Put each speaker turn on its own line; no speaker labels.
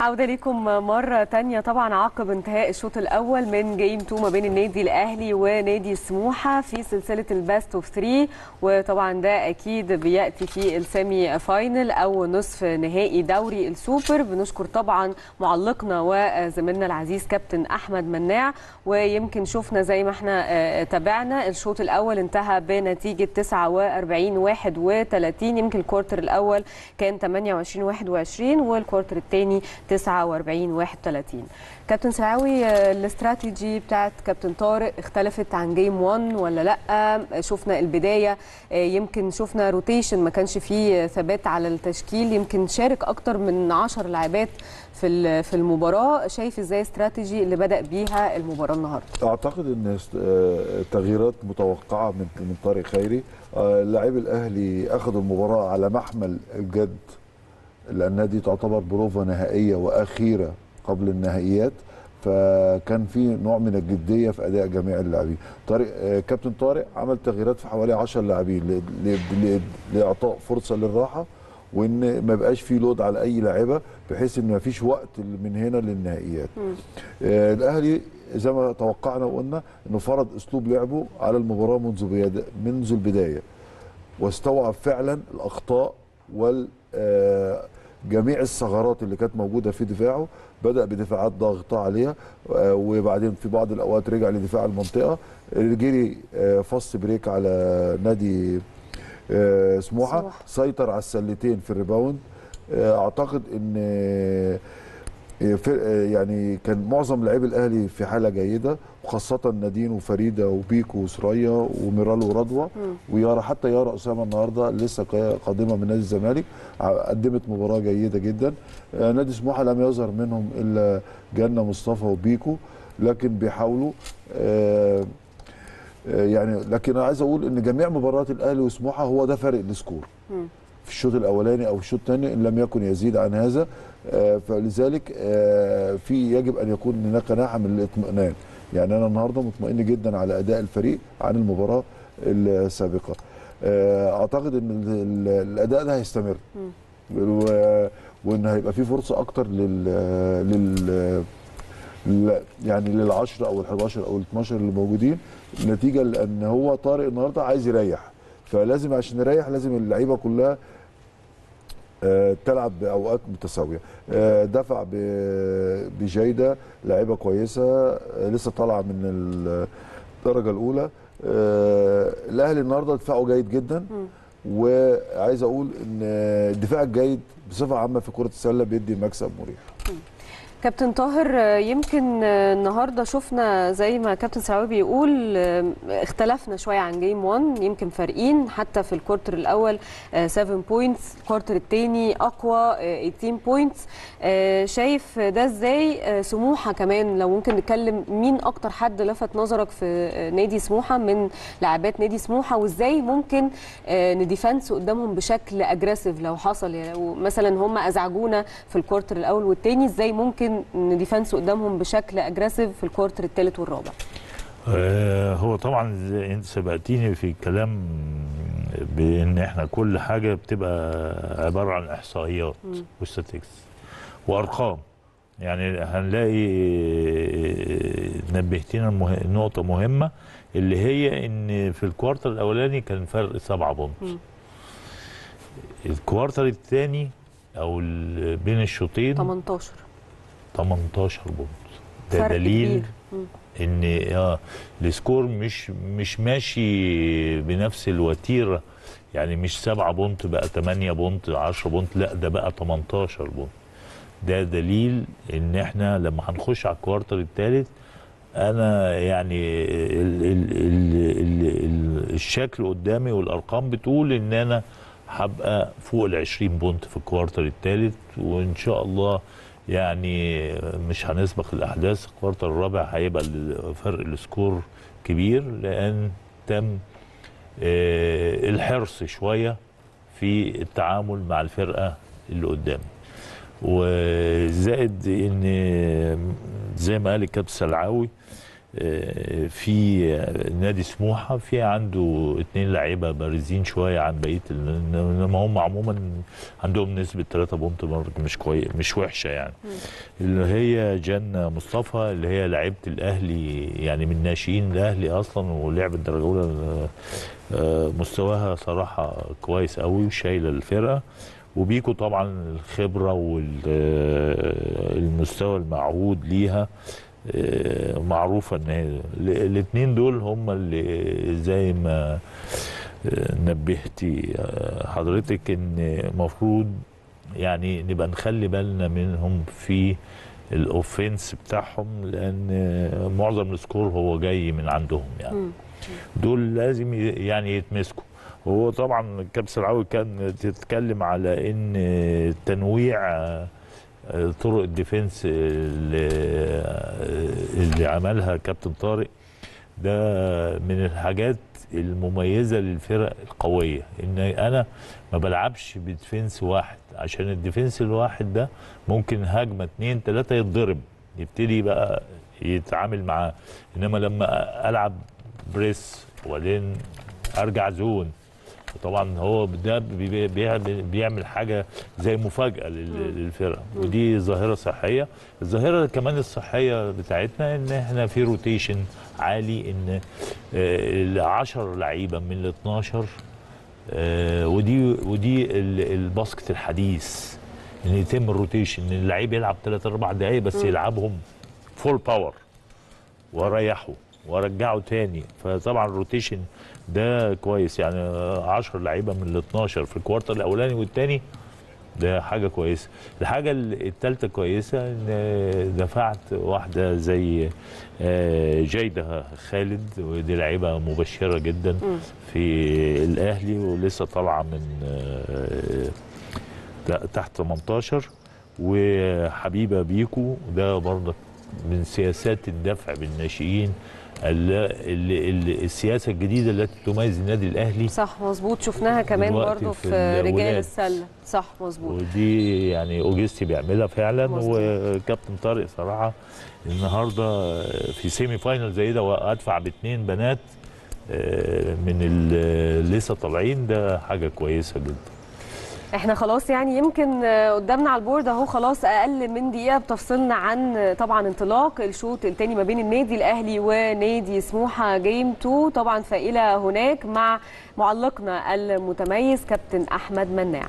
عودة لكم مرة تانية. طبعا عقب انتهاء الشوط الأول من game 2 ما بين النادي الأهلي ونادي سموحة في سلسلة ال best of 3 وطبعا ده أكيد بيأتي في ال semi final أو نصف نهائي دوري السوبر. بنشكر طبعا معلقنا وزميلنا العزيز كابتن أحمد مناع. ويمكن شفنا زي ما إحنا تابعنا. الشوط الأول انتهى بنتيجة 49 31 يمكن ال quarter الأول كان 28 21 وال quarter الثاني 49 31 كابتن سعاوي الاستراتيجي بتاعت كابتن طارق اختلفت عن game 1 ولا لأ؟ شفنا البداية يمكن شفنا rotation ما كانش فيه ثبات على التشكيل يمكن شارك أكتر من 10 لاعبات في في المباراة. شايف إزاي استراتيجي اللي بدأ بيها المباراة النهارده؟
اعتقد إن تغييرات متوقعة من من طارق خيري. لاعبي الأهلي اخذوا المباراة على محمل الجد. لانها دي تعتبر بروفا نهائية وأخيرة قبل النهائيات فكان في نوع من الجدية في أداء جميع اللاعبين طارق كابتن طارق عمل تغييرات في حوالي 10 لاعبين لإعطاء فرصة للراحة وإن ما يبقاش في لود على أي لاعبة بحيث إن ما فيش وقت من هنا للنهائيات آه الأهلي زي ما توقعنا وقلنا إنه فرض أسلوب لعبه على المباراة منذ. منذ البداية واستوعب فعلا الأخطاء وال آه جميع الثغرات اللي كانت موجودة في دفاعه بدأ بدفاعات ضاغطة عليها آه وبعدين في بعض الأوقات رجع لدفاع المنطقة. جري آه fast break على نادي آه سموحة سيطر على السلتين في ال rebound. أعتقد إن يعني كان معظم لاعبي الأهلي في حالة جيدة. وخاصه نادين وفريدة وبيكو وسريا وميرال ورضوى. ويارا حتى يارا أسامة النهارده لسه قادمة من نادي الزمالك. قدمت مباراة جيدة جدا. نادي سموحة لم يظهر منهم إلا جنة مصطفى وبيكو لكن بيحاولوا يعني لكن أنا عايز أقول إن جميع مباريات الأهلي وسموحة هو ده فارق السكور. في الشوط الأولاني أو الشوط الثاني إن لم يكن يزيد عن هذا. فلذلك في يجب أن يكون هناك ناحية من الإطمئنان. يعني أنا النهارده مطمئن جدا على أداء الفريق عن المباراة السابقة. أعتقد إن الأداء ده هيستمر. وإن هيبقى في فرصة أكتر لل لل يعني لل10 أو ال11 أو ال12 اللي موجودين نتيجة لأن هو طارق النهارده عايز يريح. فلازم عشان يريح لازم اللعيبة كلها آه تلعب بأوقات متساوية. آه دفع بجيدة لعيبة كويسة آه لسه طالعة من الدرجة الأولى. الأهلي النهارده دفاعه جيد جدا. وعايز أقول إن الدفاع الجيد بصفة عامة في كرة السلة بيدي مكسب مريح.
كابتن طاهر يمكن النهارده شفنا زي ما كابتن سلعاوي بيقول اختلفنا شوية عن game 1 يمكن فارقين حتى في ال quarter الأول 7 points ال quarter الثاني أقوى 18 points شايف ده إزاي؟ سموحة كمان لو ممكن نتكلم مين أكتر حد لفت نظرك في نادي سموحة من لاعبات نادي سموحة وإزاي ممكن ن defense قدامهم بشكل aggressive لو حصل يعني مثلا هم أزعجونا في ال quarter الأول والثاني إزاي ممكن ن defense قدامهم بشكل aggressive في ال quarter الثالث والرابع؟
آه هو طبعا أنت سبقتيني في الكلام بإن إحنا كل حاجة بتبقى عبارة عن إحصائيات و statics وأرقام. يعني هنلاقي نبهتنا مه... نقطة مهمة اللي هي إن في ال quarter الأولاني كان فرق سبعة point. ال quarter الثاني أو بين الشوطين
18
18 point. ده دليل إن آه ال score مش مش ماشي بنفس الوتيرة. يعني مش 7 point بقى 8 point 10 point لا ده بقى 18 point. ده دليل إن إحنا لما هنخش على ال quarter الثالث أنا يعني ال ال ال ال ال الشكل قدامي والأرقام بتقول إن أنا هبقى فوق ال 20 point في ال quarter الثالث وإن شاء الله يعني مش هنسبق الأحداث ال quarter الرابع هيبقى فرق ال score كبير لأن تم الحرص شوية في التعامل مع الفرقة اللي قدامي وزائد إن زي ما قال الكابتن سلعاوي آه، في نادي سموحة في عنده اتنين لعيبة بارزين شوية عن بقية إنما هم عموما عندهم نسبة 3 بونت برضه مش كويس مش وحشة يعني. اللي هي جنة مصطفى اللي هي لعيبة الأهلي يعني من ناشئين الأهلي أصلا ولعبت درجه اولى آه، آه، مستواها صراحة كويس قوي وشايله الفرقة. وبيكو طبعا الخبرة والمستوى المعهود ليها. آه، معروفة إن الاثنين دول هم اللي زي ما آه، نبهتي آه، حضرتك إن المفروض يعني نبقى نخلي بالنا منهم في ال offense بتاعهم لأن آه، معظم ال score هو جاي من عندهم يعني. دول لازم يعني يتمسكوا هو طبعا كابتن سلعاوي كان تتكلم على إن تنويع آه، طرق ال defense اللي, عملها كابتن طارق ده من الحاجات المميزة للفرق القوية إن أنا ما بلعبش ب defense واحد عشان ال defense الواحد ده ممكن هجمة اتنين تلاتة يتضرب يبتدي بقى يتعامل معاه إنما لما ألعب press وبعدين أرجع zone طبعا هو ده بي- بي- بيعمل حاجة زي مفاجأة لل- للفرقة. ودي ظاهرة صحية. الظاهرة كمان الصحية بتاعتنا إن إحنا في rotation عالي إن ال 10 لعيبة من ال 12 آه، ودي ودي ال- ال basket الحديث. إن يتم ال rotation إن اللعيب يلعب 3 4 دقائق بس يلعبهم full power واريحه وارجعه تاني. فطبعا ال rotation ده كويس. يعني 10 لعيبة من ال 12 في ال quarter الأولاني والثاني ده حاجة كويسة. الحاجة الثالثه كويسة إن دفعت واحدة زي آه، جيده خالد ودي لعيبة مبشرة جدا في الأهلي ولسه طالعة من آه، تحت 18 وحبيبة بيكو ده برضك من سياسات الدفع بالناشئين. السياسة الجديدة التي تميز النادي الأهلي
صح مظبوط. شفناها كمان برضو
في
في رجال. السلة. صح مظبوط.
ودي يعني أوجستي بيعملها فعلا. وكابتن طارق صراحة النهارده في semi final زي ده وأدفع باثنين بنات آه، من اللي لسه طالعين. ده حاجة كويسة جدا.
إحنا خلاص يعني يمكن قدامنا على ال board اهو خلاص أقل من دقيقة بتفصلنا عن طبعا انطلاق الشوط الثاني ما بين النادي الأهلي ونادي سموحة game 2 طبعا فإلى هناك مع معلقنا المتميز كابتن أحمد مناع.